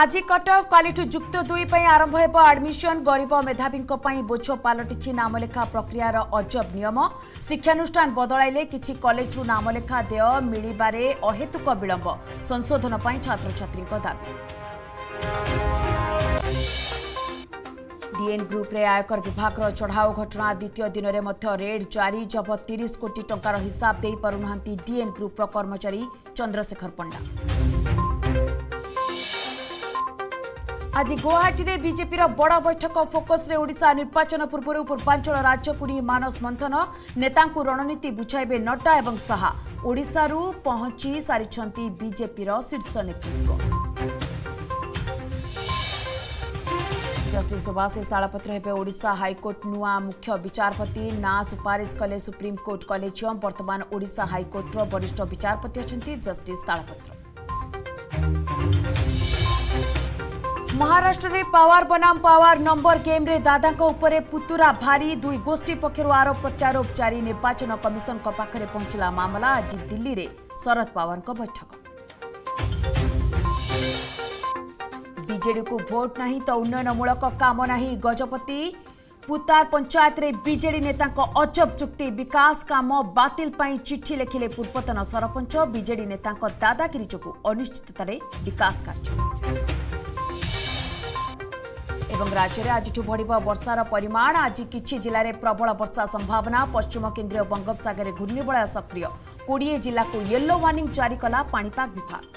আজি କଟକ କାଲିଠୁ ଯୁକ୍ତ ଦୁଇ ପାଇଁ ଆରମ୍ଭ ହେବ ଆଡମିସନ ଗରିବ ମେଧାବୀଙ୍କ ପାଇଁ ବୋଝ ପାଲଟିଛି ନାମଲେଖା ପ୍ରକ୍ରିୟାର ଅଜବ ନିୟମ ଶିକ୍ଷାନୁଷ୍ଠାନ ବଦଳାଇଲେ କିଛି କଲେଜରୁ ନାମଲେଖା ଦେୟ ମିଳିବାରେ ଅହେତୁକ ବିଳମ୍ବ ସଂଶୋଧନ ପାଇଁ ଛାତ୍ରଛାତ୍ରୀଙ୍କ ଦାବି ডিএন গ্রুপে আয়কর বিভাগর চড়াও ঘটনা দ্বিতীয় দিনের মধ্যে রেড জারি জবত তিরিশ কোটি টঙ্কার হিসাব দিয়ে পারু না ডিএন গ্রুপর কর্মচারী চন্দ্রশেখর পণ্ডা आज गुवाहाटी गुवाहाटीले विजेपि बड बैठक फोकस रे ओडा निर्वाचन पूर्व पूर्वाञ्चल राज्यपुनि मानस मंथन नेता रणनीति बुझाइ नडा ए शाह ओडाहरू पहुँच सारिचेपि शीर्ष नेतृत्व जिस सुभाशिष तालापत्रा हकर्ट नुवा मुख्य विचारपति ना सुपारिस कले सुप्रीम सुप्रिमकोर्ट कलेजियम बर्तमान ओडा हाइकोर्ट्र वरिष्ठ विचारपति अहिले जस्टिस तालापत्र महाराष्ट्रले पावर बनाम पावार नम्बर दादा दादाको ऊपर पुतुरा भारी दुई गोष्ठी पक्ष आरोप प्रत्यारोप जारी निर्वाचन कमिसनको पाखरे पहुँचा मामला आज दिल्ली शरद को बैठक विजेडि भोट नै त उन्नयनमूलक काम नै गजपति रे पञ्चायतले नेता नेताको अचब चुक्ति विकास काम बातिल पई चिठी लेखिले पूर्वतन सरपञ्च बीजेडी नेता दादागिरी जो विकास कार्य आजठु बढ्यो वर्षार परिमाण आज कि प्रबल वर्षा सम्भावना पश्चिम केन्द्रीय बङोपसगर घुर्णबय सक्रिय कि जेल्लो वार्णिङ जारी कला पाप विभाग